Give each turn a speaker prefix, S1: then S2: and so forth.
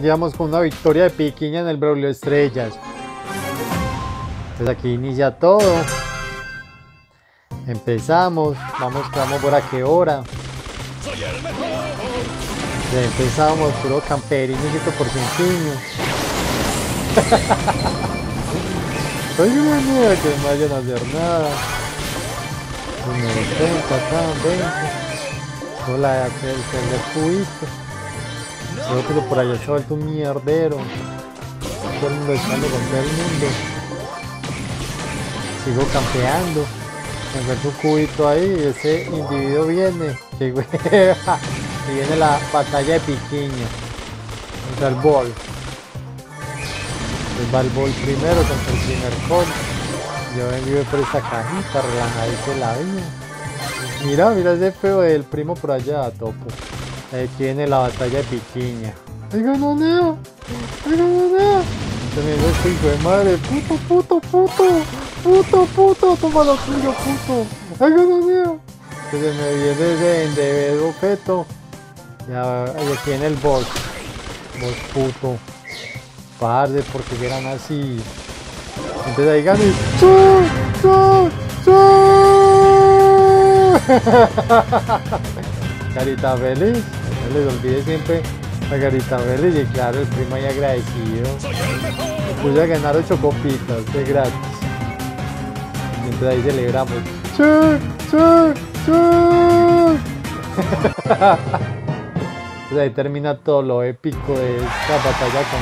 S1: Llevamos con una victoria de piquiña en el Braulio Estrellas. Pues aquí inicia todo. Empezamos, vamos, vamos por a qué hora. Ya empezamos, puro camperino por cinquiño. Soy una mierda que no vayan a hacer nada. 30, acá, 20. Hola, el Creo que por allá ha vuelto un mierdero. Todo el mundo echando con el mundo. Sigo campeando. Encuentro un cubito ahí y ese individuo viene. Que y viene la batalla de piquiño. Contra el bol. El va el bol primero contra el primer con. Yo vengo por esta cajita, relajadito la vida. Mira, mira ese feo del primo por allá, topo. Ahí tiene la batalla de piquiña. ¡Ay, ganó Neo! ¡Ay, ganó Neo! También este hijo de madre. ¡Puto, puto, puto! ¡Puto, puto! ¡Toma lo tuyo, puto! ¡Ay, ganó Neo! Que se me viene de, de, de objeto. Ya, aquí en el boss. Boss puto. Parde, porque eran así. Entonces ahí gano y. ¡Chu! ¡Chu! Carita feliz. No les olvide siempre la carita feliz y claro, el primo ahí agradecido. Me puse a ganar 8 copitas de gratis. Mientras ahí celebramos. Pues ahí termina todo lo épico de esta batalla con